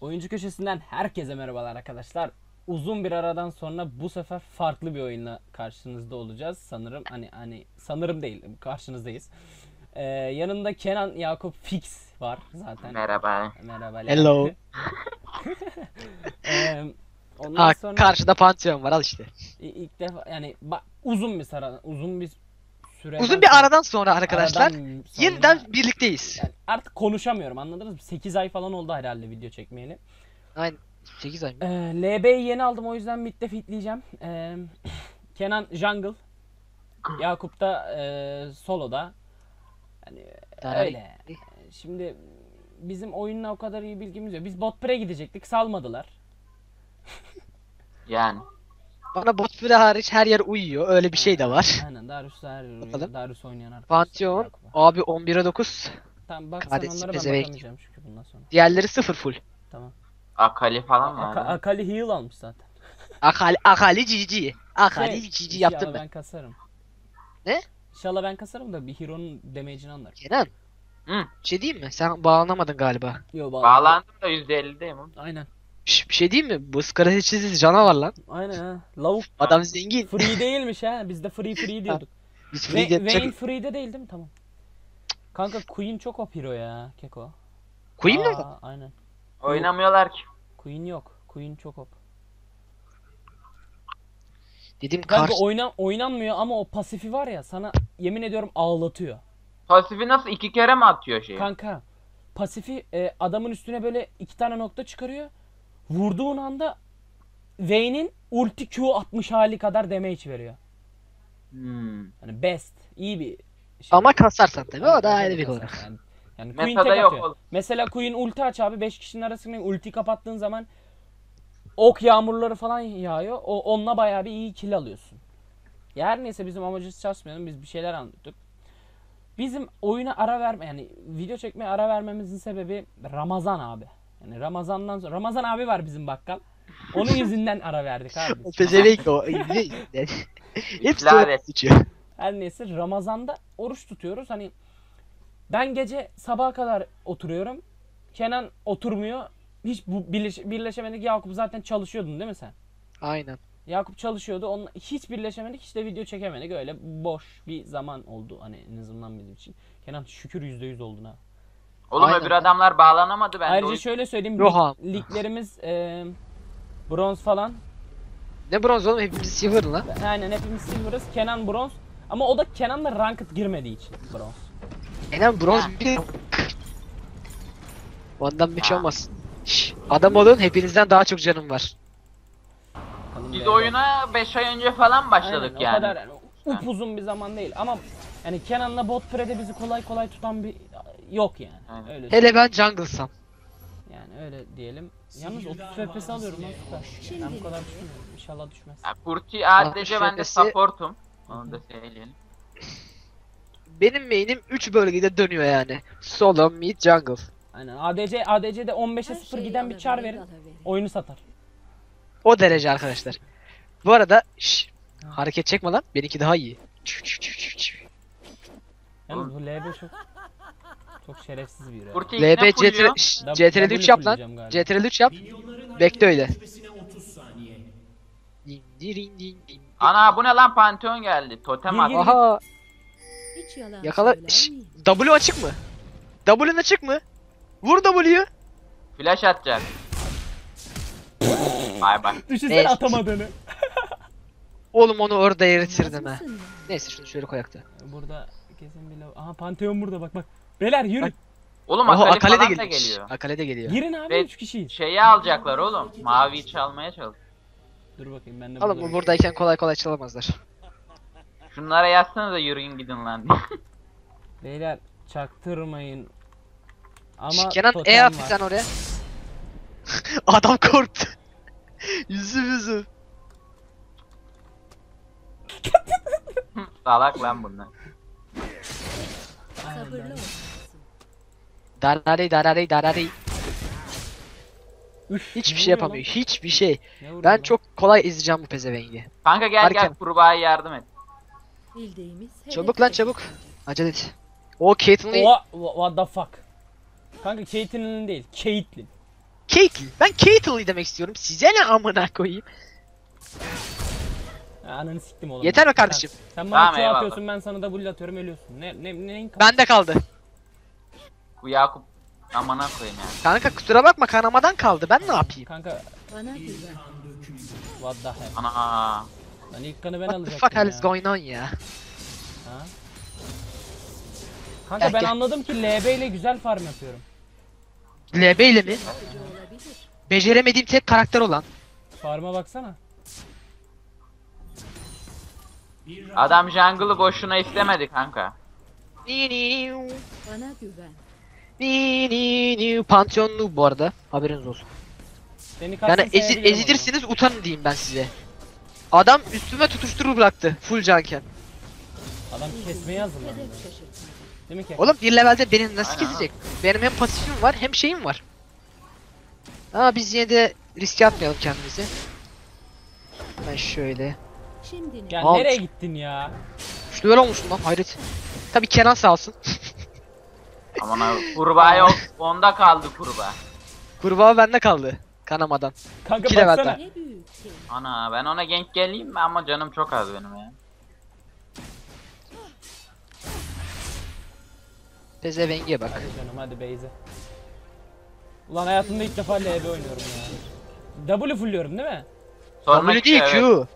Oyuncu köşesinden herkese merhabalar arkadaşlar. Uzun bir aradan sonra bu sefer farklı bir oyunla karşınızda olacağız. Sanırım hani hani sanırım değil karşınızdayız. Ee, yanında Kenan Yakup Fix var zaten. Merhaba. Merhaba. Hello. Ee, ondan Ha sonra karşıda Pantheon var al işte. i- ilk defa yani ba- uzun bir sara uzun bir süre Uzun bir aradan sonra arkadaşlar Aradan sonra- yeniden birlikteyiz. yani artık konuşamıyorum anladınız mı? 8 ay falan oldu herhalde video çekmeyeli. Aynen. 8 ay mı? Ee, LB'yi yeni aldım o yüzden midde fitleyeceğim. Ee, Kenan Jungle. Yakup da e, soloda. Yani Daray. öyle. Şimdi bizim oyunla o kadar iyi bilgimiz yok. Biz bot pre gidecektik salmadılar. Yani. Bana bot füre hariç her yer uyuyor. Öyle bir şey de var. Aynen Darius her Bakalım. Darius oynayan arkadaş. Pantheon abi 11'e 9. Tamam bak sen onlara ben pezevenk. bakamayacağım çünkü bundan sonra. Diğerleri 0 full. Tamam. Akali falan var. Aka- mı? Akali heal almış zaten. Akali Akali GG. Akali Şey, GG inşallah yaptım ben. ben kasarım. Ne? İnşallah ben kasarım da bir hero'nun damage'ini anlarım. Kenan. Hı. Bir şey diyeyim mi? Sen bağlanamadın galiba. Yo bağlı. Bağlandım da %50'deyim. oğlum. Aynen. Şş, bir şey diyeyim mi? Bu skarateçsiz canavar lan. Aynen ha. Lavuk Adam zengin. free değilmiş ha. Biz de free free diyorduk. Biz Ve, free de Vayne free'de değil değil mi? Tamam. Kanka Queen çok op hero ya Keko. Queen mi? Aynen. Oynamıyorlar ki. Queen yok. Queen çok op. Dedim Kanka karşı. oynan oynanmıyor ama o pasifi var ya sana yemin ediyorum ağlatıyor. Pasifi nasıl iki kere mi atıyor şeyi? Kanka pasifi e, adamın üstüne böyle iki tane nokta çıkarıyor. Vurduğun anda Vayne'in ulti Q atmış hali kadar damage veriyor. Hmm. Hani best. iyi bir şey. Ama kasarsan tabii o da ayrı bir konu. Yani, yani Queen tek yok atıyor. oğlum. Mesela Queen ulti aç abi 5 kişinin arasında ulti kapattığın zaman ok yağmurları falan yağıyor. O onunla bayağı bir iyi kill alıyorsun. Ya her neyse bizim amacımız çalışmayalım. Biz bir şeyler anlattık. Bizim oyuna ara verme yani video çekmeye ara vermemizin sebebi Ramazan abi. Yani Ramazan'dan sonra Ramazan abi var bizim bakkal. Onun yüzünden ara verdik abi. O pezevenk o. Hepsi. Her neyse Ramazan'da oruç tutuyoruz. Hani ben gece sabaha kadar oturuyorum. Kenan oturmuyor. Hiç bu birleş, birleşemedik. Yakup zaten çalışıyordun değil mi sen? Aynen. Yakup çalışıyordu. Onunla hiç birleşemedik. Hiç de video çekemedik. Öyle boş bir zaman oldu hani en azından bizim için. Kenan şükür %100 oldun ha. Oğlum Aynen. öbür adamlar bağlanamadı ben de. Ayrıca o- şöyle söyleyeyim. Rohan. lig- liglerimiz e, bronz falan. Ne bronz oğlum hepimiz silver lan. Aynen hepimiz silver'ız. Kenan bronz. Ama o da Kenan'la ranked girmediği için bronz. Enem bronz Ha. bir Ondan bir şey Ha. olmaz. Şş, adam olun hepinizden daha çok canım var. Biz bir- oyuna 5 ay önce falan başladık Aynen, yani. O kadar yani upuzun bir zaman değil ama yani Kenan'la bot pre'de bizi kolay kolay tutan bir yok yani. Aynen. Öyle Hele ben jungle'sam. yani öyle diyelim. Yalnız 30 FPS alıyorum lan süper. Ben bu kadar düşünmüyorum. İnşallah düşmez. Ya, Kurti ADC Ah, ben de şöylesi- supportum. Onu da söyleyelim. Benim main'im 3 bölgede dönüyor yani. Solo, mid, jungle. Aynen. ADC ADC'de 15'e 0 giden bir çar verin. Oyunu satar. O derece arkadaşlar. Bu arada şş, hareket çekme lan. Benimki daha iyi. Çü, çü, çü, çü, çü. Yalnız bu LB çok çok şerefsiz bir Kurti LB CTRL fulluyor? şş, W- CTRL 3 yap lan. CTRL 3 yap. Bekle öyle. Din, din, din, din, din. Ana bu ne lan Pantheon geldi. Totem at. Aha Hiç yalan yakala. Şş? W açık mı? W'nin açık mı? Vur W'yu. Flash atacak. Bay bay. Düşünsene Neyse. atamadığını. Oğlum onu orada eritirdim ha. Neyse şunu şöyle koyak da. Burada kesin bir lav- Aha Pantheon burada bak bak. Beyler yürü. Oğlum Oha Akali Akale de falan da geliyor. geliyor. Akale de geliyor. Girin abi Ve- 3 kişiyiz. Şeyi alacaklar oğlum. Maviyi çalmaya çalış. Dur bakayım ben de Oğlum bu buradayım. buradayken kolay kolay çalamazlar. Şunlara yazsanıza yürüyün gidin lan. Beyler çaktırmayın. Ama Kenan totem E at var. sen oraya. Adam korktu. yüzüm yüzüm. Salak lan bunlar. Sabırlı ol. Darari darari darari. Üf, Hiçbir şey yapamıyor. Hiçbir şey. Ben lan? çok kolay ezeceğim bu pezevengi. Kanka gel Harika. gel kurbağaya yardım et. Bildiğimiz Çabuk lan çabuk. Acele et. O Caitlyn'i Oha, wha- what the fuck? Kanka Caitlyn'in değil, Caitlyn. Caitlyn. Ben Caitlyn'i demek istiyorum. Size ne amına koyayım. Ya Ananı siktim oğlum. Yeter be kardeşim. Sen, sen bana Tamam, Q eyvallah. atıyorsun ben sana W atıyorum ölüyorsun. Ne ne neyin kafası? Bende kaldı. Bu Yakup amına koyayım yani. Kanka kusura bakma kanamadan kaldı. Ben ne yapayım? Kanka Bana güven. what the hell. Ana. Lan ilk kanı ben What the alacaktım fuck hell ya. is going on ya? Ha? Kanka ben anladım ki LB ile güzel farm yapıyorum. LB ile mi? Olabilir. Beceremediğim tek karakter olan. Farma baksana. Adam jungle'ı boşuna istemedi kanka. Ni ni Bana güven. Ni ni ni Pantheon noob bu arada. Haberiniz olsun. Seni Yani custom ezi, sayabilirim ezilirsiniz utanın diyeyim ben size. Adam üstüme tutuşturur bıraktı full canken. ama. Adam kesmeye hazırlandı. Değil mi ki? Oğlum bir levelde beni nasıl kesecek? Benim hem pasifim var hem şeyim var. Ama biz yine de riske atmayalım kendimizi. Ben şöyle. Şimdi ne? Ya Al. nereye gittin ya? Şu level olmuşum lan hayret. Tabi Kenan sağ olsun. Aman abi kurbağa yok. Onda kaldı kurbağa. Kurbağa bende kaldı. Kanamadan. Kanka İki baksana. Ne büyük. Ana ben ona genk geleyim mi ama canım çok az benim ya. Pezevengiye bak. Hadi canım hadi Beyze. Ulan hayatımda ilk defa LB oynuyorum ya. W fullüyorum değil mi? W değil evet. Q.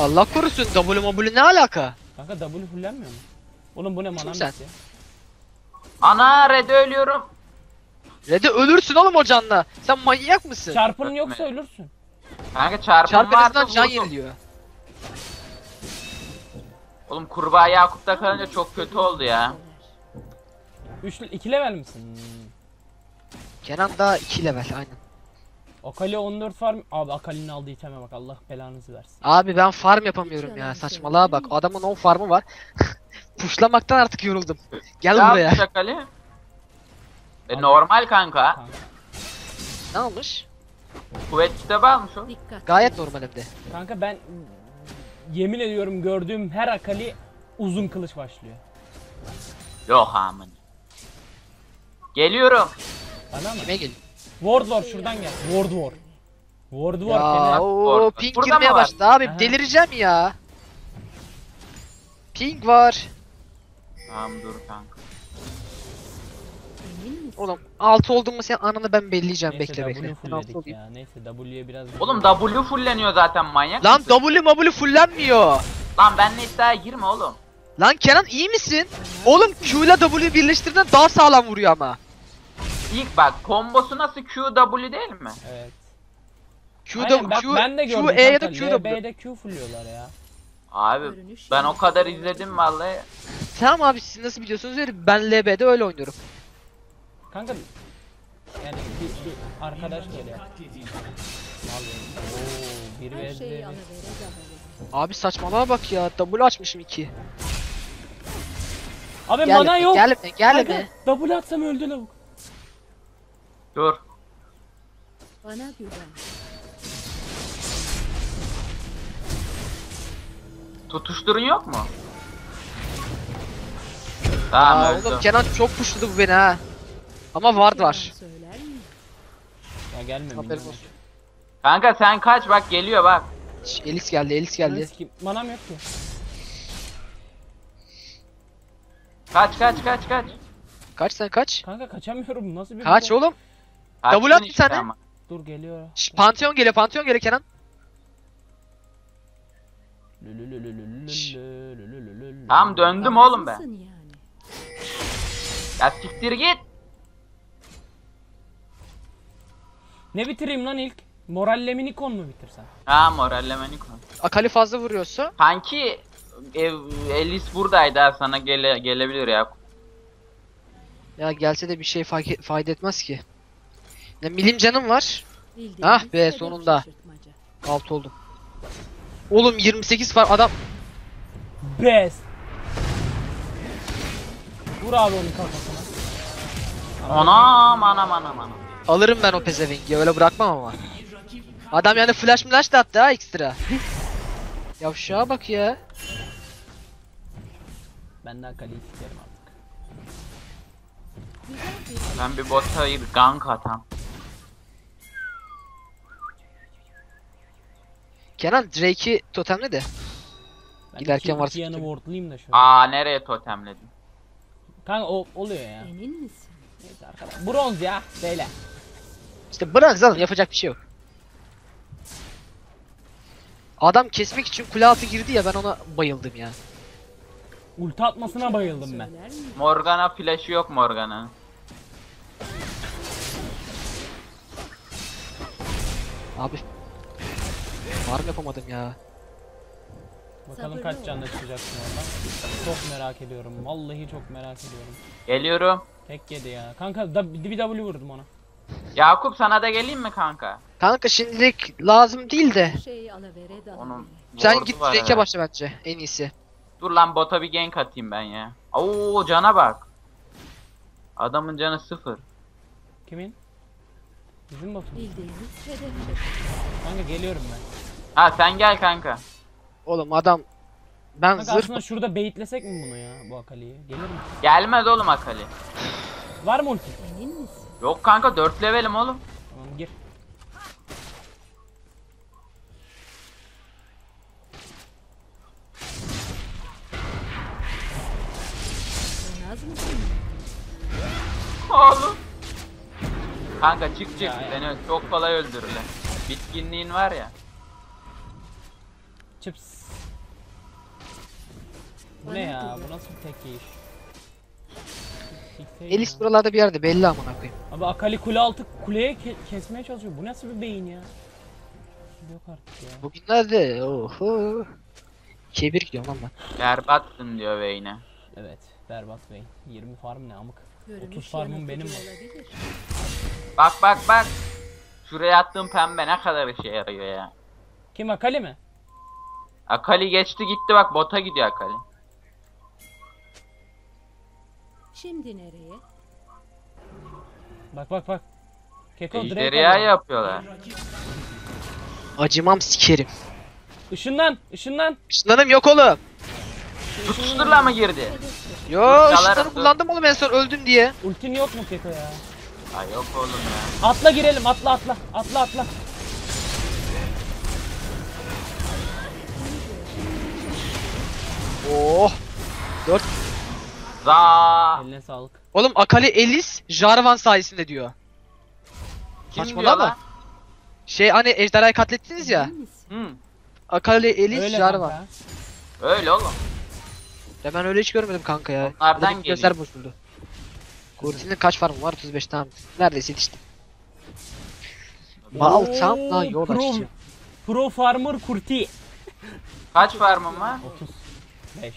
Allah korusun W mobile ne alaka? Kanka W fullenmiyor mu? Oğlum bu ne manam bitti. Ana red ölüyorum. Red'e ölürsün oğlum o canla. Sen manyak mısın? Çarpın yoksa ölürsün. Kanka çarpım Çarp en varsa azından can vurdum. yeniliyor. Oğlum kurbağa Yakup'ta kalınca çok kötü oldu ya. 3 2 level misin? Kenan daha 2 level aynen. Akali 14 farm. Abi Akali'nin aldığı iteme bak Allah belanızı versin. Abi ben farm yapamıyorum ya saçmalığa bak. Adamın 10 farmı var. Puşlamaktan artık yoruldum. Gel Ne buraya. yapmış Akali? E normal kanka. Kanka. Ne olmuş? Kuvvet kitabı almış o. Dikkat. Gayet normal hem de. Kanka ben yemin ediyorum gördüğüm her Akali uzun kılıç başlıyor. Yok aman. Geliyorum. Bana mı? Kime gel? Ward War şuradan gel. Ward War. Ward War Ya Kenan. o Orada. ping Burada girmeye var? başladı abi. Aha. Delireceğim ya. Ping var. Tamam dur kanka. Emin misin? Oğlum 6 oldun mu sen ananı ben belleyeceğim Neyse bekle bekle. W Ben altı fullledik olayım. ya. Neyse W'ye biraz... Oğlum W fulleniyor zaten manyak Lan mısın? W mobile fullenmiyor. Lan benle iddiaya girme oğlum. Lan Kenan iyi misin? Oğlum Q ile W birleştirdiğinde daha sağlam vuruyor ama. İlk bak kombosu nasıl QW değil mi? Evet. Q Aynen, bak, Q, ben de gördüm Q E ya da. Q W. LB'de Q fulluyorlar ya. Abi Görünüş ben o kadar izledim vallahi. Tamam abi siz nasıl biliyorsunuz öyle. Ben LB'de öyle oynuyorum. Kanka yani bir, bir arkadaş. Oo, bir ve bir. Abi saçmalığa bak ya. W açmışım 2. Abi Gel mana be, yok. gel be, gel Kanka, be. double atsam öldü lavuk. Dur. Bana güven. Tutuşturun yok mu? Tamam Aa, öldü. oğlum Kenan çok pushladı bu beni ha. Ama ward var. Söyler mi? Ya minyon. olsun. Kanka sen kaç bak geliyor bak. Şş, Elis geldi, Elis Ananı geldi. sikeyim, Manam yok ki. Kaç kaç kaç kaç. Kaç sen kaç? Kanka kaçamıyorum nasıl bir Kaç oğlum? Double at bir tane. ama. Dur geliyor. Şş, Pantheon geliyor, Pantheon geliyor Kenan. Tamam döndüm oğlum ben. Yani. Ya siktir git. Ne bitireyim lan ilk? Morallemi Nikon mu bitirsem? Ha morallemeni koy. Akali fazla vuruyorsa. Kanki ev, Elis buradaydı ha sana gele, gelebilir ya. Ya gelse de bir şey fayda, fayda etmez ki. Ya milim canım var. Bildiğimiz Ah be, sonunda. şaşırtmaca. 6 oldum. Oğlum 28 var adam. Best. Vur abi onun kafasına. Anam anam anam anam. Alırım ben o pezevengi öyle bırakmam ama. Adam yani flash flash da attı ha ekstra. Yavşağa bak ya. Ben daha kaleyi sikerim artık. Ben bir bota bir gank atam. Kenan Drake'i totemle de. Ben Giderken varsa iki yanı wardlayayım da şöyle. Aa nereye totemledin? Kanka o oluyor ya. Emin misin? Evet arkadaşlar. Bronz ya beyler. İşte bırak zaten yapacak bir şey yok. Adam kesmek için kule girdi ya ben ona bayıldım ya. Ulti atmasına bayıldım ben. Morgana flash'ı yok Morgana. Abi. Var mı yapamadım ya. Bakalım kaç canla çıkacaksın oradan. Çok merak ediyorum. Vallahi çok merak ediyorum. Geliyorum. Tek yedi ya. Kanka da bir W vurdum ona. Yakup sana da geleyim mi kanka? Kanka şimdilik lazım değil de. Şey. Onun Sen git herhalde. başla bence en iyisi. Dur lan bota bir gank atayım ben ya. Oo cana bak. Adamın canı sıfır. Kimin? Bizim botum. Bildiğiniz hedef. Kanka geliyorum ben. Ha sen gel kanka. Oğlum adam ben Kanka zırh aslında şurada baitlesek mi bunu ya bu Akali'yi? Gelir mi? Gelmez oğlum Akali. Var mı ulti? Emin misin? Yok kanka 4 levelim oğlum. Kanka çık çık Ya, ya. seni çok kolay öldürürler. Bitkinliğin var ya. Chips. Bu ne ya? Bu nasıl bir tek yiyiş? Siktir Elis buralarda bir yerde belli amına koyayım. Abi Akali kule altı kuleye ke- kesmeye çalışıyor. Bu nasıl bir beyin ya? Yok artık ya. Bugünlerde oho. 2'ye 1 gidiyorum lan ben. Berbatsın diyor Vayne. Evet. Berbat beyin. 20 farm ne amık. Görünüş 30 farmım yanıltıcı benim var. Bak bak bak. Şuraya attığım pembe ne kadar işe yarıyor ya. Kim Akali mi? Akali geçti gitti bak bota gidiyor Akali. Şimdi nereye? Bak bak bak. Keko Ejderha yapıyorlar. Acımam sikerim. Işınlan, ışınlan. Işınlanım yok oğlum. Tutuşturla mı girdi? Yo ışınlanı dur. kullandım oğlum en son öldüm diye. Ultin yok mu Keko ya? Ay yok oğlum ya. Atla girelim, atla atla. Atla atla. Oh. 4. Za. Eline sağlık. Oğlum Akali Elis Jarvan sayesinde diyor. Kim diyor Saçmalama. lan? Şey hani ejderhayı katlettiniz ya. Hı. Akali Elis Öyle Jarvan. kanka. Öyle oğlum. Ya ben öyle hiç görmedim kanka ya. Onlardan Benim Gözler bozuldu. Kurtinin kaç farmı var? 35 tamam. Neredeyse yetiştim. Baltam Oo, lan yol pro- açacağım. Pro Farmer Kurti. Kaç farmın var? 35.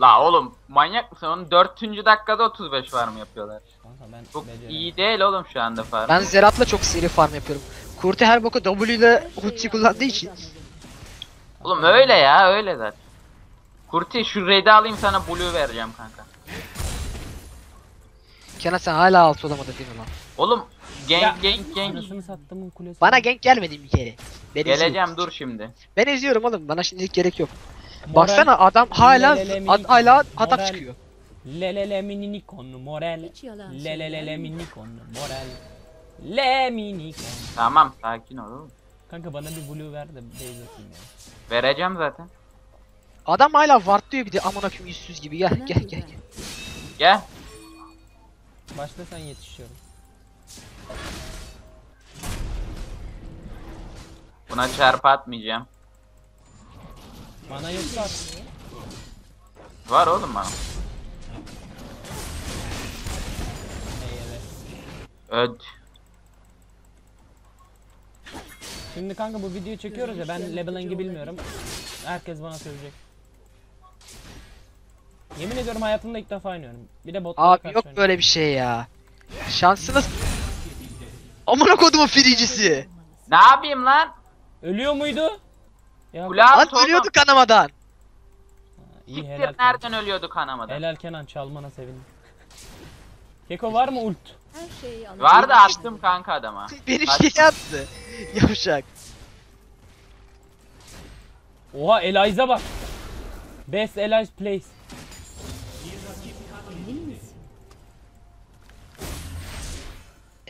La oğlum manyak mısın? Onun 4. dakikada 35 farm yapıyorlar. Kanka ben Çok beceremem. iyi değil oğlum şu anda farm. Ben Zerat'la çok seri farm yapıyorum. Kurti her boku W ile ulti kullandığı için. Oğlum öyle ya öyle zaten. Kurti şu red'i alayım sana blue vereceğim kanka. Kenan sen hala altı olamadın değil mi lan? Oğlum Ya, gank gank gank. Anasını sattımın kulesi. Bana gank gelmedi bir kere. Ben Geleceğim eziyorum. dur şimdi. Ben eziyorum oğlum. Bana şimdilik gerek yok. Moral- Baksana adam hala Lelele ad, minik- hala atak moral- çıkıyor. Lelele minikon moral. Hiç yalan Lelele söylemem. minikon moral. Le minikon. Tamam sakin ol oğlum. Kanka bana bir blue ver de base atayım ya. Vereceğim zaten. Adam hala ward diyor bir de aman akım yüzsüz gibi gel gel gel. gel. Gel. Başta sen yetişiyorum. Buna çarpı atmayacağım. Bana yoksa. Var oğlum bana. Ey evet. Öd. Şimdi kanka bu videoyu çekiyoruz ya ben yanıltıcı bilmiyorum. Herkes bana sövecek. Yemin ediyorum hayatımda ilk defa oynuyorum. Bir de botlara Abi karşı yok oynuyorum. böyle bir şey ya. Şansınız... Amına kodumun firicisi. Ne yapayım lan? Ölüyor muydu? Ya Kulağım Lan soğuk. ölüyordu kanamadan. iyi helal. Siktir nereden ölüyordu kanamadan? Helal Kenan çalmana sevindim. Keko var mı ult? Her şey alavere Var da dalavere. attım kanka adama. Benim Hadi. şey attı. Yavşak. Oha Eliza bak. Best Eliza place.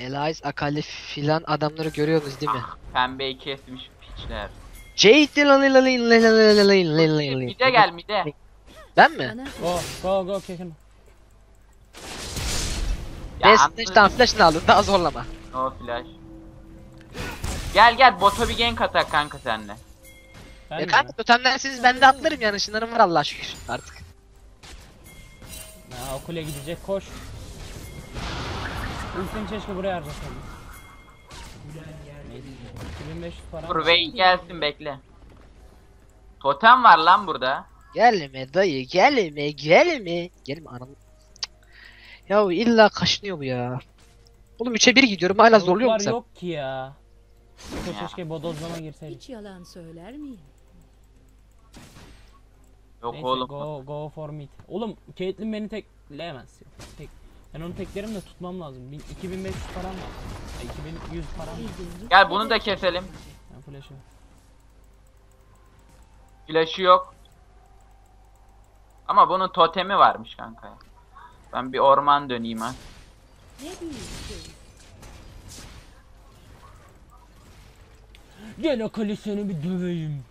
Elias, Akali filan adamları görüyorsunuz değil mi? Pembeyi kesmiş piç. piçler. Jade Mide gel mide. Ben mi? Go go go kekin. Ya Ben işte flash'ını aldım daha zorlama. No flash. Gel gel bota bir gank atak kanka senle. Ben Ya kanka totemlersiniz ben de atlarım yani ışınlarım var Allah şükür artık. Ya o kule gidecek koş. Ultini keşke buraya harcasaydın. Neyse. 2500 para. Dur Vayne gelsin bekle. Totem var lan burada. Gelme dayı gelme gelme. Gelme anam. Ya illa kaşınıyor bu ya. Oğlum 3'e 1 gidiyorum hala zorluyor musun sen? yok ki ya. Keşke, keşke bodozlama girseydik. hiç yalan söyler miyim? Yok Neyse oğlum. go go for mid. Oğlum Caitlyn beni tekleyemez. Tek, ben onu teklerim de tutmam lazım. Bin- 2500 param var. Ay, 2100 param var. Gel bunu da keselim. Ben flash'ım. Flash'ı yok. Ama bunun totemi varmış kanka. ya. Ben bir orman döneyim ha. Ne büyük şey. Gel Akali seni bir döveyim.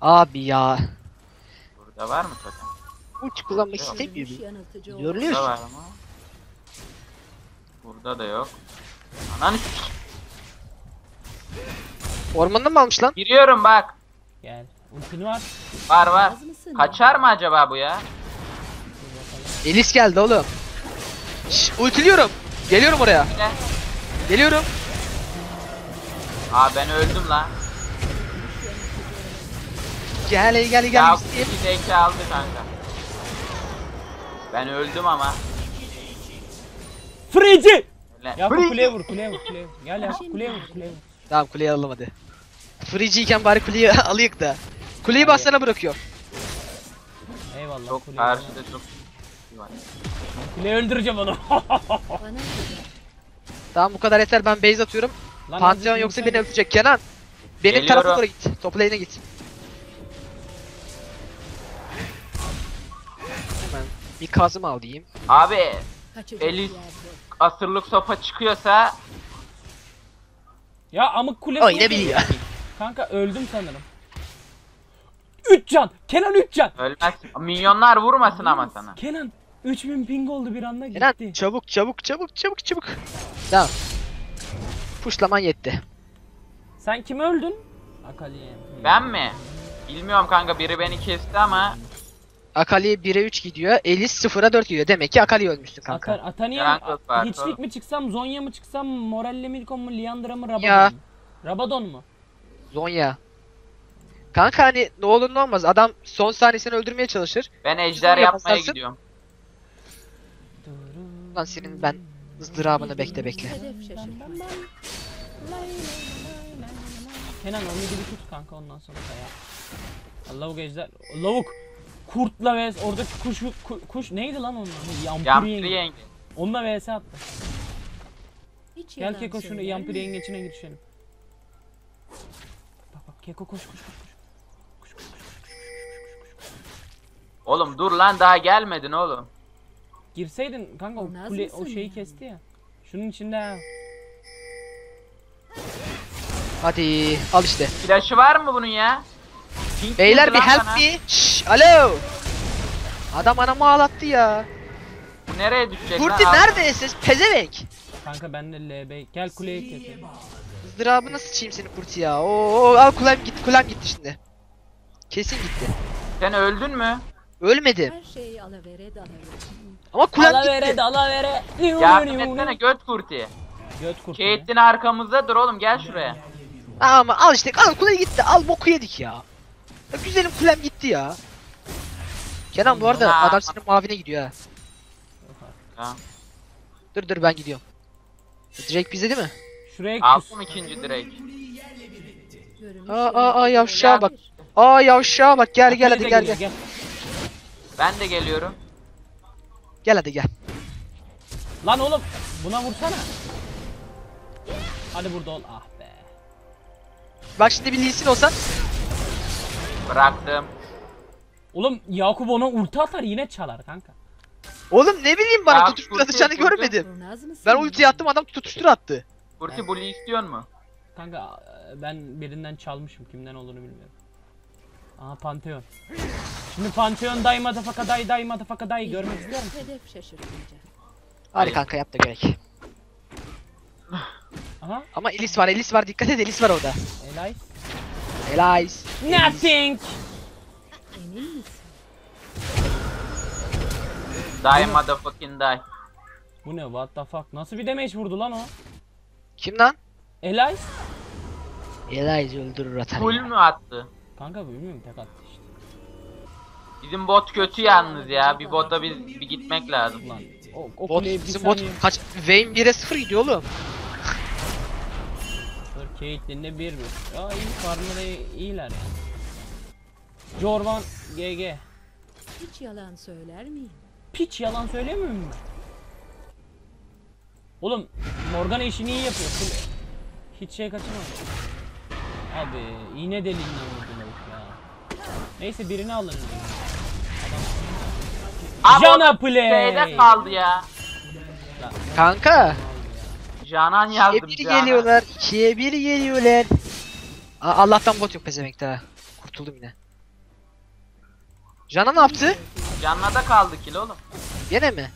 Abi ya. Burada var mı totem? Uç kullanmak Yok. istemiyor. Görünüş yanıltıcı oldu. Burada Yoruluyorsun. var ama. Burada da yok. Ananı s- Ormanda mı almış lan? Giriyorum bak. Gel. Ultini var. Var var. Az mısın? Kaçar mı acaba bu ya? Elis geldi oğlum. Şş, ultiliyorum. Geliyorum oraya. Gel. Geliyorum. Aa ben öldüm lan. Gel gel gel. Ya bir zeki aldı kanka. Ben öldüm ama. Öyle. Ya Freeze! kuleye vur kuleye vur kuleye vur. Gel ya kuleye vur kuleye vur. Tamam kuleyi alalım hadi. Free'ciyken bari kuleyi alayık da. Kuleyi bassana bırakıyor. Eyvallah Çok kuleyi. karşıda çok. var. Kuleyi öldüreceğim onu. Tamam bu kadar yeter ben base atıyorum. Lan Pantheon yoksa beni öpecek Kenan. Benim Geliyorum. tarafa doğru git. Top lane'e git. Bir kazım alayım. Abi Elis- asırlık sopa çıkıyorsa Ya amık kule. O vurdu. yine biliyor. Kanka öldüm sanırım. 3 can. Kenan 3 can. ölmez. Minyonlar vurmasın ama sana. Kenan 3000 ping oldu bir anda gitti. Kenan çabuk çabuk çabuk çabuk çabuk. Tamam. Puşlaman yetti. Sen kimi öldün? Akali. Hmm. Ben mi? Bilmiyorum kanka biri beni kesti ama Akali 1'e 3 gidiyor. Elis 0'a 4 gidiyor. Demek ki Akali ölmüşsün kanka. Atar, Ataniye var, hiçlik mi çıksam, Zonya mı çıksam, Morelli Milcom mu, Liandra mı, Rabadon Ya. mu? Rabadon mu? Zonya. Kanka hani ne olur ne olmaz adam son saniyesini öldürmeye çalışır. ben ejder yapmaya gidiyorum. Lan senin ben ızdırabını bekle bekle. Hedef. Kenan onu bir tut kanka ondan sonra ya. Lavuk ejder, lavuk. Kurtla vs oradaki kuş, ku- kuş neydi lan onun adı? Yampiri yenge. yenge. Onunla vs attı. Hiç Gel Keko şunu Yampiri yengeçine girişelim. Bak bak Keko koş koş koş. Oğlum dur lan daha gelmedin oğlum. Girseydin kanka o Olmaz kule o mısın şeyi yani? kesti ya. Şunun içinde ha. Hadi al işte. Flash'ı var mı bunun ya? Pink Beyler bir help bana. me. Şşş alo. Adam anamı ağlattı ya. Bu nereye düşecek Kurti neredesin? Pezevenk. Kanka bende LB. Gel kuleyi keselim. Izdırabına sıçayım seni Kurti ya. Oo al kulem gitti kulem gitti şimdi. Kesin gitti. Sen öldün mü? Ölmedim. Her şey alavere dalavere. Ama Dalavere gitti. dalavere. Yardım etsene göt kurti. Göt kurtu. Caitlyn arkamızda dur oğlum gel şuraya. Ama al işte al kule gitti. Al boku yedik ya. Ya güzelim kulem gitti ya. Kenan bu arada adam senin mavine gidiyor ha. Dur dur ben gidiyorum. Drake bize değil mi? Şuraya. Aldım ikinci direkt. Aa aa aa yavşağa bak. Aa yavşağa bak gel gel hadi gel gel. Ben de geliyorum. Gel hadi gel. Lan oğlum buna vursana. Hadi burada ol. Ah be. Bak şimdi bir Lee Sin olsan. Bıraktım. Oğlum Yakup ona ulti atar yine çalar kanka. Oğlum ne bileyim bana Ya, tutuştur atacağını Kurti. görmedim. Ben ulti attım adam tutuştur attı. Kurti Bully istiyor mu? Kanka e, ben birinden çalmışım. Kimden olduğunu bilmiyorum. Aha Pantheon. Şimdi Pantheon day motherfucker day day motherfucker day görmek ister misin? Hedef şaşırtınca. Hadi Hayır. kanka yap da gerek. Aha Ama Elis var Elis var dikkat et Elis var orada. Elias. Elis. Nothing. Die motherfucking die. Bu ne what the fuck? Nasıl bir damage vurdu lan o? Kim lan? Elias? Elis öldürür atar. Full mü attı? Kanka bilmiyorum tek attı işte. Bizim bot kötü yalnız ya. Bir bota biz bir gitmek lazım. Lan o, o Bot, bizim bot kaç? Vayne 1'e 0 gidiyor oğlum. Dur Caitlyn'de 1-1. Ya iyi farmları iyiler ya. Jorvan GG. Hiç yalan söyler miyim? Piç yalan söylemiyor mu? Oğlum Morgana işini iyi yapıyor. Hiç şey kaçırmadı. Abi iğne deliğinden vurdu lavuk ya. Neyse birini alın. Abi Jana o play. Şeyde kaldı ya. Kanka. Canan 2'ye yazdım 1 Canan. geliyorlar. 2'ye 1 geliyorlar. Aa, Allah'tan bot yok pezemekte ha. Kurtuldum yine. Jana ne yaptı? Canla da kaldı kill oğlum. Gene mi?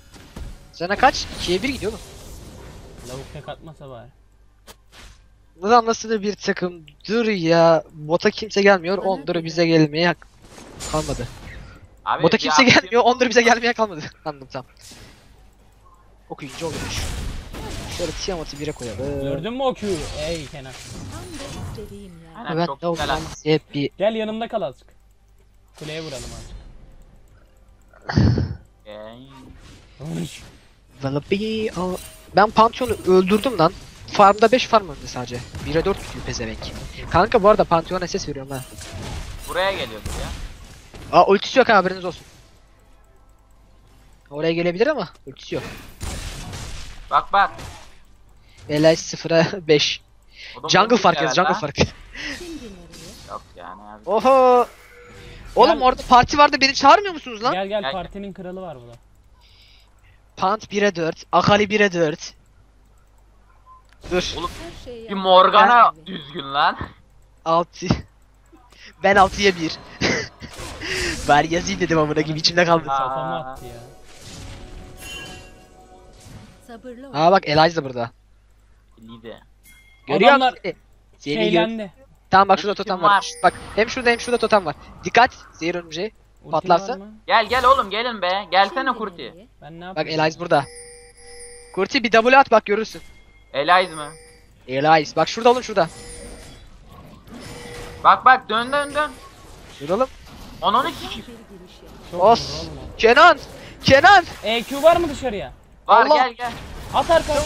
Jana kaç? 2'ye 1 gidiyor oğlum. Lavuk tek atmasa bari. Buradan nasıl da bir takım dur ya. Bota kimse gelmiyor. Ondur bize gelmeye hak- kalmadı. Abi Bota bir kimse aktif- gelmiyor. Ondur bize gelmeye kalmadı. Anladım tamam. Okuyunca oluyormuş. Şöyle Tiamat'ı 1'e koyalım. Gördün mü o Q'yu? Ey Kenan. Aynen, Evet çok güzel oldu? Hep bir Gel yanımda kal azıcık. Kuleye vuralım azıcık. Ey. Vallahi al- ben Pantheon'u öldürdüm lan. Farmda 5 farm önde sadece. 1'e 4 gidiyor pezevenk. Kanka bu arada Pantheon'a ses veriyorum ha. Buraya geliyordu ya. Aa ultisi yok ha haberiniz olsun. Oraya gelebilir ama ultisi yok. Bak bak. Elias 0'a 5. O da Jungle fark yaz, jungle fark. Yok yani abi. Oho. Oğlum Gel. orada parti vardı beni çağırmıyor musunuz lan? Gel gel Gel. partinin kralı var burada. Pant 1'e 4, Akali 1'e 4. Dur. Oğlum Her şey bir Morgana düzgün lan. 6. Ben 6'ya 1. Bari yazayım dedim amına gibi içimde kaldı. Aa. Kafama attı ya. Sabırlı ol. Aa bak Elias da burada. Lide. Görüyor Adamlar musun? Seni gör. Şeylendi. Tamam bak şurada Ultim totem var. var. Bak hem şurada hem şurada totem var. Dikkat. Zehir örümceği. Ultin Patlarsa? var mı? Gel gel oğlum gelin be. Gelsene Kurti. Ben ne Bak yapayım? Elias burada. Kurti bir W at bak görürsün. Elias mı? Elias bak şurada oğlum şurada. Bak bak dön dön dön. İki giriş yap. Çok Os. Kenan. Kenan. EQ var mı dışarıya? Var Allah. gel gel. At arkaya.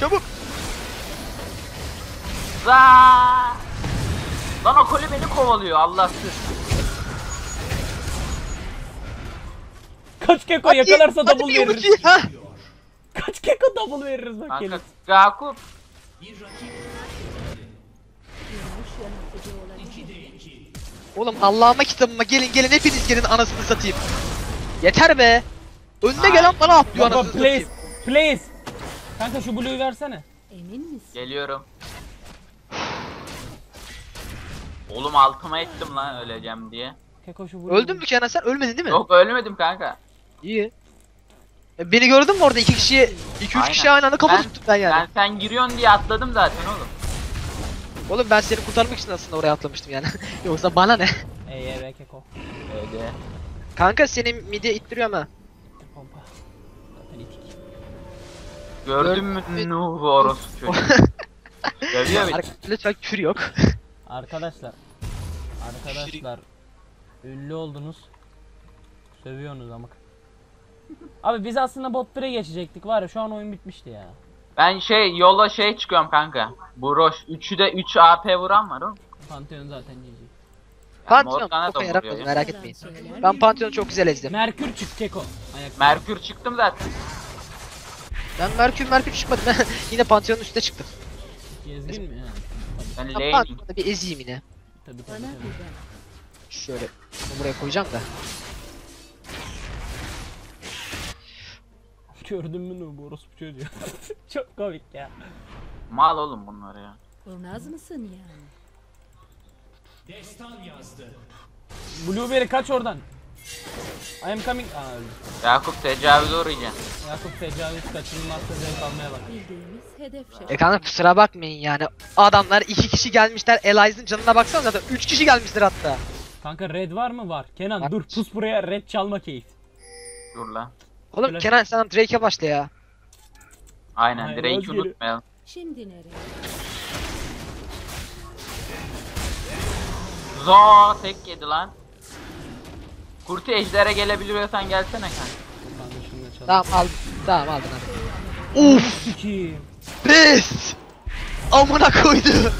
Çabuk. Za. Lan o koli beni kovalıyor Allahsız. Kaç keko Hadi, yakalarsa hadi double veririz. ulti, ha. Kaç keko double veririz bak Kanka gelin. Olabilir. Oğlum Allah'ıma kitabıma gelin gelin hepiniz gelin anasını satayım. Yeter be. Önüne gelen bana atlıyor Baba anasını please. satayım. Please. Kanka şu blue'yu versene. Emin misin? Geliyorum. Oğlum altıma ettim lan öleceğim diye. Keko şu. Öldün mü Kenan sen? Ölmedin değil mi? Yok ölmedim kanka. İyi. E, Beni gördün mü orada iki kişi, iki üç Aynen. kişi aynı anda kafa Ben- tuttum ben yani. Ben sen giriyorsun diye atladım zaten oğlum. Oğlum ben seni kurtarmak için aslında oraya atlamıştım yani. Yoksa bana ne? Ey ey be keko. Öyle. Kanka seni mide ittiriyor ama. Pompa. Zaten itik. Gördün mü Nuh orospu çocuğu. Görüyor musun? Arka- Lütfen küfür yok. Arkadaşlar. Arkadaşlar. Ünlü oldunuz. Sövüyorsunuz amık. Abi biz aslında bot 1'e geçecektik var ya şu an oyun bitmişti ya. Ben şey yola şey çıkıyorum kanka. Bu Roş. Üçü de 3 AP vuran var oğlum. Pantheon zaten GG. Yani Pantheon Morgana da boka vuruyor yaratmadı ya. merak etmeyin. Ben? Pantheon'u çok güzel ezdim. Merkür çık keko. Ayak. Merkür çıktım zaten. Ben Merkür Merkür çıkmadım. Ben yine Pantheon'un üstüne çıktım. Gezgin mi? Ha. Ben laning. Pantheon'da bir ezeyim yine. Tabii tabii tabii. Şöyle bunu buraya koyacağım da. Gördün mü bu orospu çocuğu? Çok komik ya. Mal oğlum bunlar ya. Kurnaz mısın yani? Blueberry kaç oradan. I am coming. Aa öldü. Yakup tecavüze uğrayacaksın. Yakup tecavüz kaçınılmazsa zevk almaya bak. Bildiğimiz hedef E şaşırtma. kanka kusura bakmayın yani. Adamlar iki kişi gelmişler. Elias'ın canına baksana zaten. Üç kişi gelmişler hatta. Kanka red var mı? Var. Kenan Var. dur pus buraya red çalma keyif. Dur lan. Oğlum Flash- Kenan sen Drake'e başla ya. Aynen Aynen, Drake'i vazgeçiyor. unutmayalım. Şimdi nereye? Zo tek yedi lan. Kurti ejdere gelebiliyorsan gelsene kanka. Kanka şunu da çal. Tamam aldım. Tamam aldın hadi. Uf! Sikiyim. Pes! Amına koydu.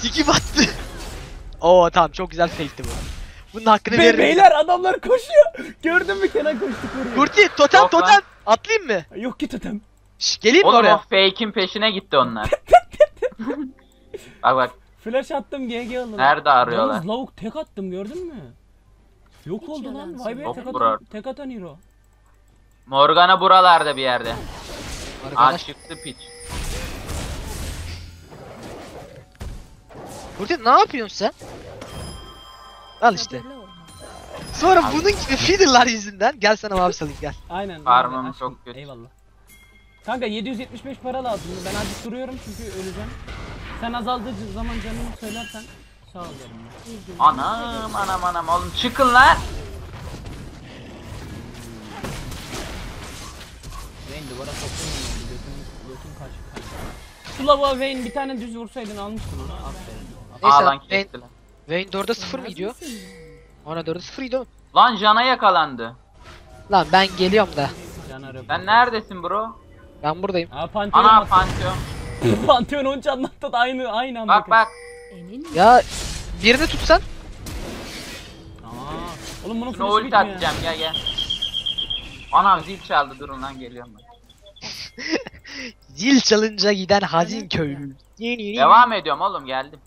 Siki battı. Oo tamam çok güzel fake'ti bu. Bunun hakkını Be veririm. beyler adamlar koşuyor. Gördün mü Kenan koştu koruyor. Kurti totem Yok lan. totem. Atlayayım mı? Yok ki totem. Şş, geleyim mi Oğlum o oraya? fake'in peşine gitti onlar. bak bak Flash attım GG aldım. Nerede arıyorlar? Yalnız lavuk tek attım gördün mü? Yok Hiç oldu yalan lan. Vay be söyleme. tek atan, Burak. tek atan hero. Morgana buralarda bir yerde. Aa Arkadaş. çıktı piç. Kurti ne yapıyorsun sen? Al işte. Sabırlı olma. Sonra bunun gibi feeder'lar yüzünden gel sana mavi salayım gel. Aynen. Aşkım. çok kötü. Eyvallah. Kanka 775 para lazım. Ben azıcık duruyorum çünkü öleceğim. Sen azaldığı zaman canını söylersen sağ ol. Bildiğimiz Anam anam anam oğlum çıkın lan. Vayne duvara onu. Götün, götün kaç kaç. Şu lavuğa Vayne bir tane düz vursaydın almıştın onu. Aferin. Neyse, Aa lan Vayne- kestiler. Vayne 4'e 0 mı gidiyor? Ona 4'e 0 gidiyor. Lan Jana yakalandı. Lan ben geliyorum da. Öpüyor. Sen neredesin bro? Ben buradayım. Aa Pantheon Ana nasıl? Pantheon. Pantheon 13 anlattı da aynı aynı anda. Bak bak. Emin? Ya birini tutsan. Aa. Oğlum bunun Şuna flash'ı ulti bitmiyor. atacağım gel gel. Anam zil çaldı durun lan geliyorum ben. Zil çalınca giden hazin köylü. Devam ediyorum oğlum geldim.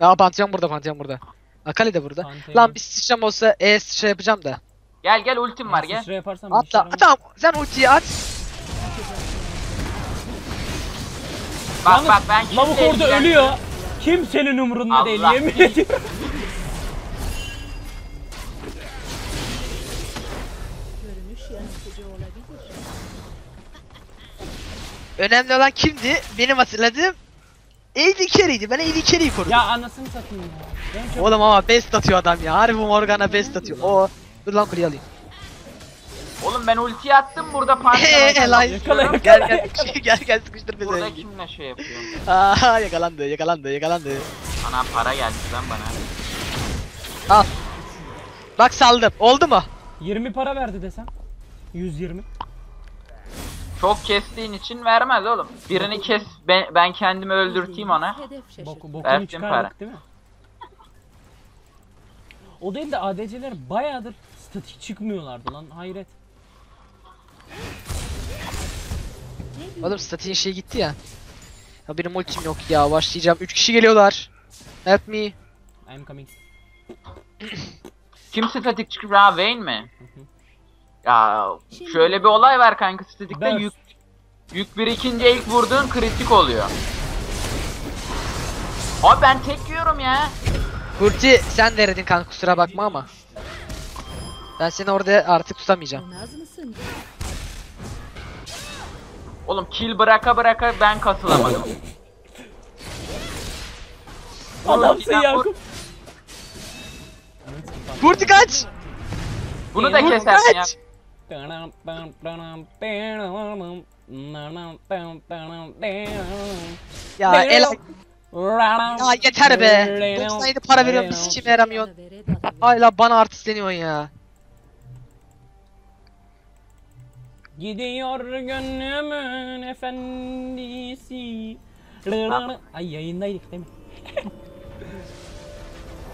Ya Pantheon burada, Pantheon burada. Akali de burada. Pantheon. Lan bir sıçram olsa E şey yapacağım da. Gel gel ultim var gel. sıçra yaparsam bir işe Atla. yaramaz. Tamam sen ultiyi at. Bak Yalnız bak ben şimdi Lavuk orada ölüyor. Kimsenin umurunda değil Allah. yemin ediyorum. Önemli olan kimdi? Benim hatırladığım AD Carry'di. Ben AD Carry'i korudum. ya anasını satayım ya. Ben çok... Oğlum ama best atıyor adam ya. Harbi Morgana best atıyor. O Dur lan kuleyi alayım. Oğlum ben ulti attım burada Eee. Yakala, yakala, Gel gel gel gel sıkıştır bizi. Burada kimle şey yapıyor? Aa yakalandı yakalandı yakalandı. Ana para geldi lan bana. Al. Bak saldım. Oldu mu? 20 para verdi desem. 120. Çok kestiğin için vermez oğlum. Birini kes ben, ben kendimi öldürteyim ona. Hedef şaşırtma. Boku, bokunu Versin çıkardık para. değil mi? O değil de ADC'ler bayağıdır statik çıkmıyorlardı lan hayret. Oğlum statiğin şey gitti ya. Ya benim ultim yok ya başlayacağım. 3 kişi geliyorlar. Help me. I'm coming. Kim statik çıkıyor? Ha Vayne mi? Ya şöyle bir olay var kanka statikte Burst. yük yük birikince ilk vurduğun kritik oluyor. Abi ben tek yiyorum ya. Kurti sen neredin kanka kusura bakma ama. Ben seni orada artık tutamayacağım. Oğlum kill bıraka bıraka ben kasılamadım. Adamsın Vur, Yakup. Kurti kaç! Bunu da Kurti kesersin ya. kaç! Ya el Ya yeter be. 97 para veriyorum bir sikim yaramıyorsun. Sana vere dalavere. Hala bana artistleniyorsun ya. Gidiyor gönlümün efendisi. Ay yayındaydık değil mi?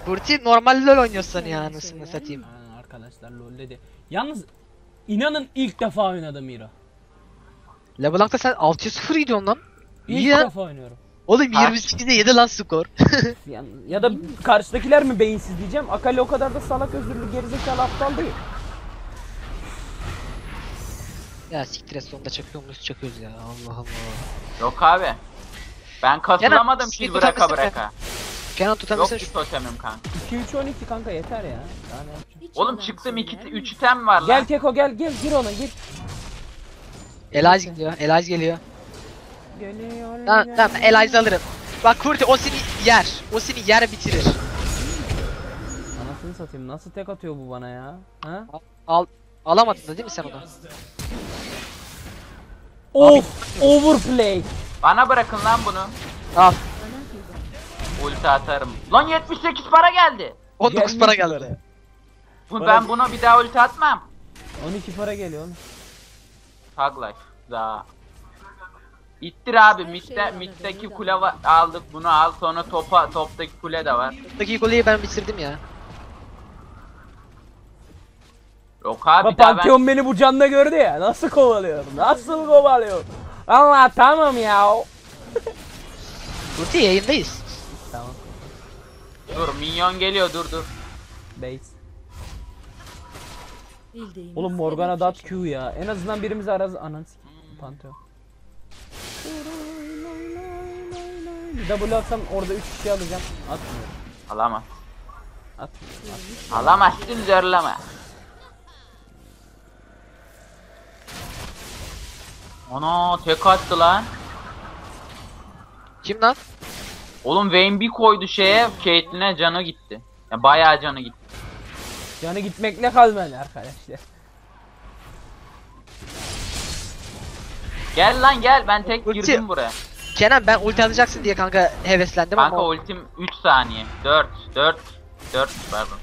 Kurti normal LoL oynuyorsun ya anasını satayım. Aa, arkadaşlar lol dedi. Yalnız inanın ilk defa oynadım Mira. LeBlanc'ta sen 6'ya 0 gidiyorsun lan. İlk İyi ya. defa oynuyorum. Oğlum Ha. 28'de 7 lan skor. Yani, ya da karşıdakiler mi beyinsiz diyeceğim. Akali o kadar da salak özürlü gerizekalı aptal değil. Ya siktir et sonunda çakıyor muyuz çakıyoruz ya Allah Allah. Yok abi. Ben katılamadım Kenan, ki bıraka bıraka. Kenan Yok tutamıyorsun ki şu. totemim kanka. 2-3-12 kanka yeter ya. Daha ne yapacağım? Hiç Oğlum yalan çıktım 2 söyler 3 miyim? item var Gel lan. Keko gel gel gir ona gir. Elaz geliyor. Elaz geliyor. Geliyor. Tamam tamam Elaz'ı alırım. Bak Kurti o seni yer. O seni yer bitirir. Anasını satayım nasıl tek atıyor bu bana ya? Ha? Al alamadın da değil mi sen onu? Of overplay. Bana bırakın lan bunu. Al. Ulti atarım. Lan 78 para geldi. 19 Gelmiş para geldi. Bu, Bana- ben buna bir daha ulti atmam. 12 para geliyor oğlum. Tag life. Daha. İttir abi. Mid'de, mid'deki kule va- aldık. Bunu al. Sonra topa toptaki kule de var. Buradaki kuleyi ben bitirdim ya. Yok abi Bak daha ben Pantheon beni bu canla gördü ya. Nasıl kovalıyor? Nasıl kovalıyor? Allah tamam ya. Kurti yayındayız. Tamam. dur minyon geliyor dur dur. Base. Bildiğimiz Oğlum Morgana dat şaşırır. Q ya. En azından birimiz araz anan Pantheon. Bir double atsam orada 3 kişi alacağım. Atmıyorum. Alamaz. Atmıyorum. Alamazsın zorlama. Ana tek attı lan. Kim lan? Oğlum Vayne bir koydu şeye Caitlyn'e canı gitti. Ya bayağı canı gitti. Yani gitmekle kalmadı arkadaşlar. Gel lan gel ben tek Ulti. girdim buraya. Kenan ben ulti atacaksın diye kanka heveslendim Kanka ama ultim 3 saniye. 4 4 4 pardon.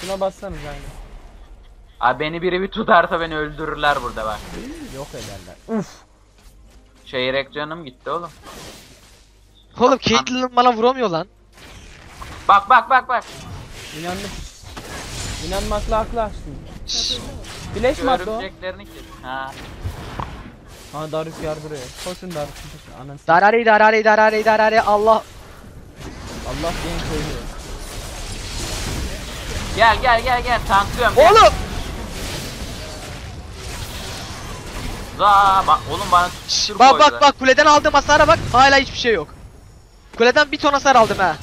Şuna bassanız aynı. Abi beni biri bir tutarsa beni öldürürler burada bak. Yok ederler. Uf. Çeyrek canım gitti oğlum. Oğlum Caitlyn bana vuramıyor lan. Bak bak bak bak. İnanmış. İnanmakla aklı açtın. Flash mı attı o? Örümceklerini kes. Ha. Ha Darius yardırıyor. Koşun Darius. koşun. Ananı s- Darare darare darare darare Allah. Allah genç koyuyor. Gel gel gel gel tanklıyorum. Gel. Oğlum. Za bak oğlum bana tutuştur Bak koydular. bak bak kuleden aldığım hasara bak hala hiçbir şey yok. Kuleden bir ton hasar aldım ha.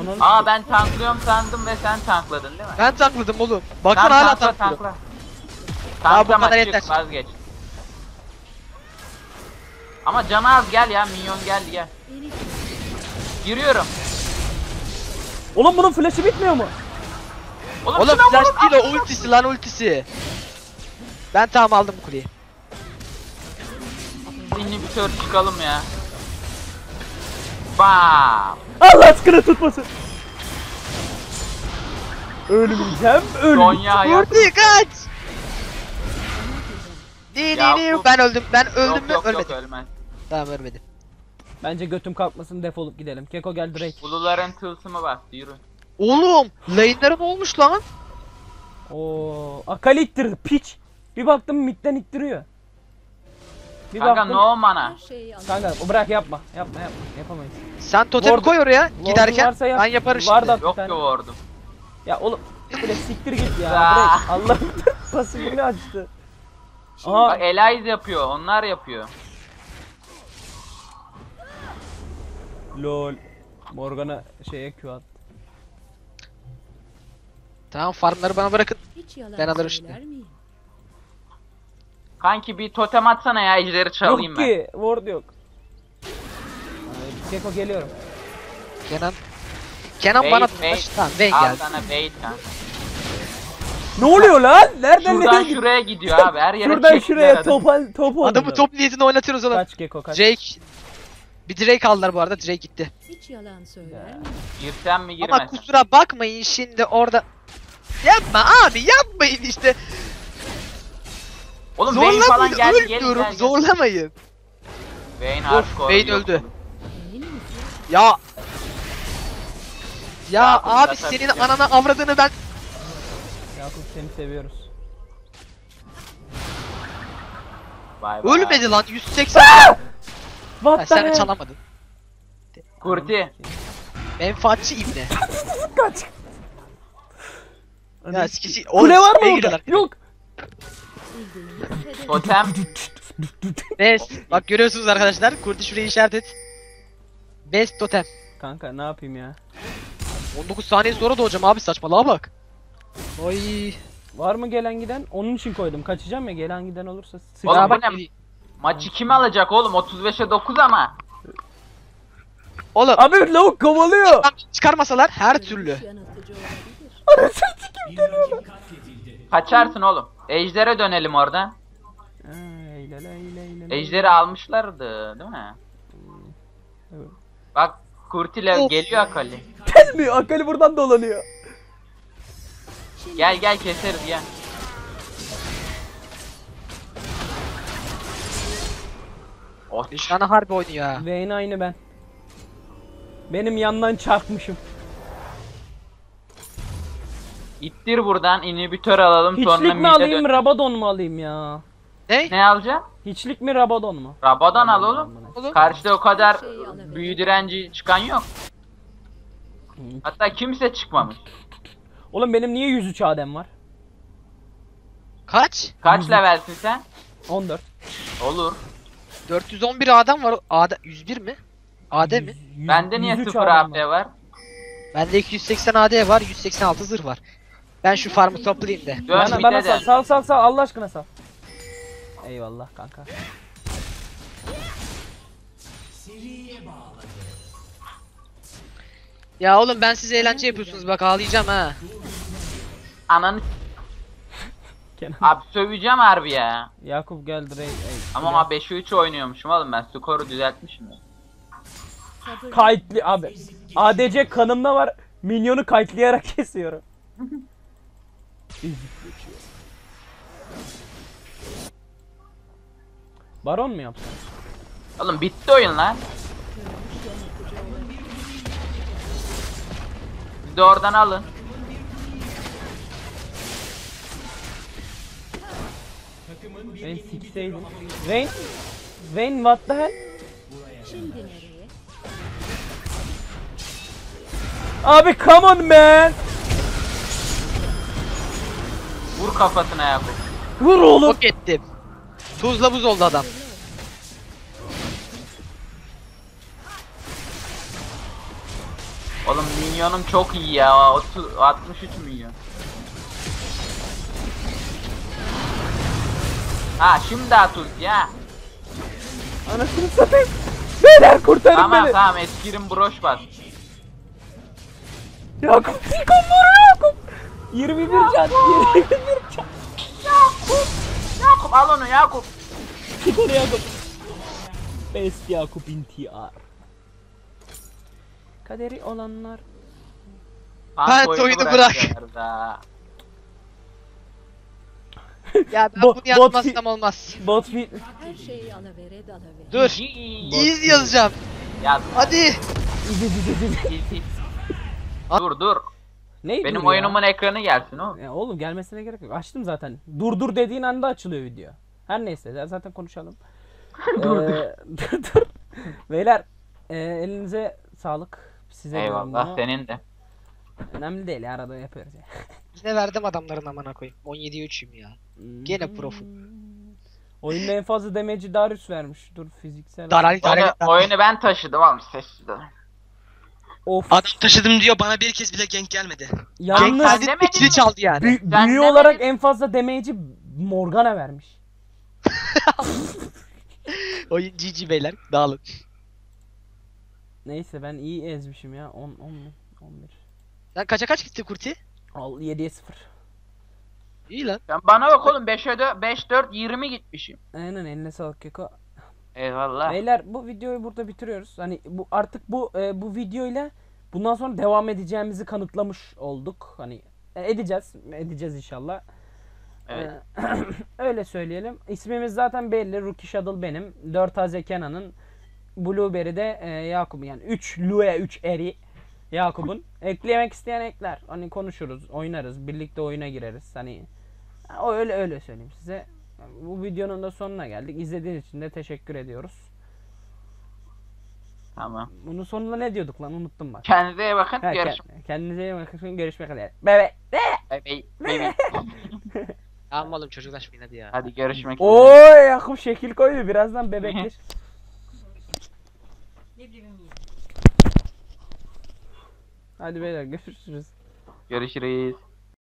Onun Aa ben tanklıyorum sandım ve sen tankladın değil mi? Ben tankladım oğlum. Baksana Tamam, hala tankla, tanklıyorum. tankla. Aa, bu Tanklama kadar çık yeter. vazgeç. Ama canı az gel ya minyon geldi gel. Beni Giriyorum. Oğlum bunun flash'ı bitmiyor mu? Oğlum, Oğlum şuna flash değil o ultisi lan ultisi. Ben tamam aldım bu kuleyi. İnhibitör çıkalım ya. Bam. Allah aşkına tutmasın. Ölmeyeceğim, ölmeyeceğim. Sonya ayak. Kurti kaç. Di di Ya di. bu- Ben öldüm. Ben öldüm Yok mü? yok yok Ölmedim. ölmez. Tamam ölmedim. Bence götüm kalkmasın defolup gidelim. Keko gel Drake. Buluların tılsımı bastı yürü. Oğlum lane'lere ne olmuş lan? Oo, Akali ittirdi piç. Bir baktım midden ittiriyor. Bir Kanka baktım. no mana. Kanka bırak yapma. Yapma yapma. Yapamayız. Sen totemi Ward- koy oraya giderken varsa yap. ben yaparım Var şimdi. da- Yok ki vurdum. Ya oğlum böyle siktir git ya. Drake. Allah'ım pasifini açtı. Aha Bak Eliz yapıyor onlar yapıyor. lol. Morgana şeye Q at. Tamam farmları bana bırakın. Ben alırım şimdi. Kanki bir totem atsana ya ejderi çalayım yok ben. ki. Ward yok. Ay, Keko geliyorum. Kenan. Kenan Bait, bana bait. Tamam Vayne Al geldi. sana bait kanka. Ne oluyor lan? Nereden Şuradan nereye gidiyor? şuraya gidiyor abi her yere Şuradan çektiler şuraya adam. top oldu. Adamı top niyetine oynatıyoruz oğlum. Kaç Keko kaç. Drake. Bir Drake aldılar bu arada. Drake gitti. Hiç yalan söyler Ya. miyim? Girsem mi Ama girmesem? kusura bakmayın şimdi orada. Yapma abi yapmayın işte. Oğlum Vayne falan Zorlamayın geldi gelin ölmüyorum gel. gel. zorlamayın. Vayne hardcore Vayne öldü. Ya. Ya Yakup abi senin ananı avradını ben Yakup seni seviyoruz. Vay vay. ölmedi lan 180. What Ha, the sen hell? çalamadın. Kurti. Menfaatçi ibne. Kaç. Ya sikisi. Kule var mı orada? Yok. Totem. Best. Bak görüyorsunuz arkadaşlar. Kurti şuraya işaret et. Best totem. Kanka ne yapayım ya? 19 saniye sonra doğacağım abi saçmalığa bak. Oy. Var mı gelen giden? Onun için koydum. Kaçacağım ya gelen giden olursa Oğlum sıçar. bu bak ne? Maçı kim alacak oğlum? 35'e 9 ama. Oğlum Abi lavuk kovalıyor. çıkarmasalar her türlü. Yanıltıcı olabilir. Kaçarsın oğlum. Ejder'e dönelim oradan. Ay, la, la, la, la, la. Ejder'i almışlardı değil mi? Evet. Bak Kurti'le Of. geliyor Akali. Gelmiyor. Akali buradan dolanıyor. Gel gel keseriz gel. Oh Nişanı harbi oynuyor ha. Vayne aynı ben. Benim yandan çarpmışım. İttir buradan inhibitör alalım sonra Hiçlik mi mid'e alayım, dön. Rabadon mu alayım ya? Ne? Ne alacaksın? Hiçlik mi, Rabadon mu? Rabadan al oğlum. Oğlum. Karşıda o kadar Şey büyü direnci çıkan yok. Hatta kimse çıkmamış. Oğlum benim niye 103 adem var? Kaç? Kaç levelsin sen? 14. Olur. 411 adam var. Ada 101 mi? AD mi? Yüz- Bende niye 103 sıfır adem AP var? Bende 280 AD var, 186 zırh var. Ben şu farmı toplayayım da. Dön Bana, bana sal, sal sal sal Allah aşkına sal. Eyvallah kanka. Ya oğlum ben size eğlence yapıyorsunuz bak ağlayacağım ha. Ananı Kenan. Abi söveceğim harbi ya. Yakup geldi rey. ey. Ama ama 5'e 3 oynuyormuşum oğlum ben skoru düzeltmişim ya. Kayıtlı abi. ADC kanımda var. Minyonu kayıtlayarak kesiyorum. Ezip geçiyor. Baron mu yapsam? Oğlum bitti oyun lan. Siz de oradan alın. Ben sikseydim. Vayne? Vayne what the hell? şimdi nereye? Abi come on man. Vur kafasına Yakup. Vur oğlum. Yok ettim. Tuzla buz oldu adam. Oğlum minyonum çok iyi ya. 30, 63 milyon. Ha şimdi at ulti ya. Anasını satayım. Beyler kurtarın Tamam beni. tamam eskirim broş bas. Yakup Sikon vur Yakup. 21 can. 21 can. Yakup al onu Yakup. Sikon Yakup. Best Yakup intihar. Kaderi olanlar. Ben oyunu bırak. Ya ben Bo- bunu yazmazsam olmaz. Bot feed. Her şeyi alavere dalavere. Dur. İz yazacağım. Yaz. Hadi. dur dur. Ne Benim dur ya? oyunumun ekranı gelsin o. Ya oğlum gelmesine gerek yok. Açtım zaten. Dur dur dediğin anda açılıyor video. Her neyse zaten konuşalım. dur dur. dur dur. Beyler e, elinize sağlık. Size Eyvallah senin de. Önemli değil ya, arada yapıyoruz ya. Yine verdim adamların amına koyayım. 17'ye 3'üm ya. Gene profum. Oyunda en fazla damage'i Darius vermiş. Dur fiziksel. Daral Oyunu, daral. oyunu ben taşıdım oğlum sessiz. Of. Adam taşıdım diyor bana bir kez bile gank gelmedi. Yalnız sen geldi demedin mi? çaldı yani. bü- Sen büyü demedin- olarak en fazla damage'i Morgana vermiş. Oyun GG beyler. Dağılın. Neyse ben iyi ezmişim ya. 10 10 11. Sen kaça kaç gitti Kurti? Al 7'ye 0. İyi lan. Sen bana bak oğlum 5'e 4, 5 4 20 gitmişim. Aynen eline sağlık Keko. Eyvallah. Beyler bu videoyu burada bitiriyoruz. Hani bu artık bu e, bu videoyla bundan sonra devam edeceğimizi kanıtlamış olduk. Hani e, edeceğiz, edeceğiz inşallah. Evet. E, öyle söyleyelim. İsmimiz zaten belli. Rookie Shuttle benim. 4 Haze Kenan'ın. Blueberry de e, Yakup'un yani 3 Lue 3 Eri Yakup'un. Eklemek isteyen ekler. Hani konuşuruz, oynarız, birlikte oyuna gireriz. Hani o öyle öyle söyleyeyim size. Bu videonun da sonuna geldik. İzlediğiniz için de teşekkür ediyoruz. Tamam. Bunun sonunda ne diyorduk lan unuttum bak. Kendinize iyi bakın. Ha, Görüşmek ke- kendinize iyi bakın. Görüşmek üzere. Bebe. Bye bye. Tamam oğlum çocuklaşmayın hadi ya. Hadi görüşmek üzere. Oy Yakup şekil koydu. Birazdan bebekler. Hadi beyler görüşürüz. Görüşürüz.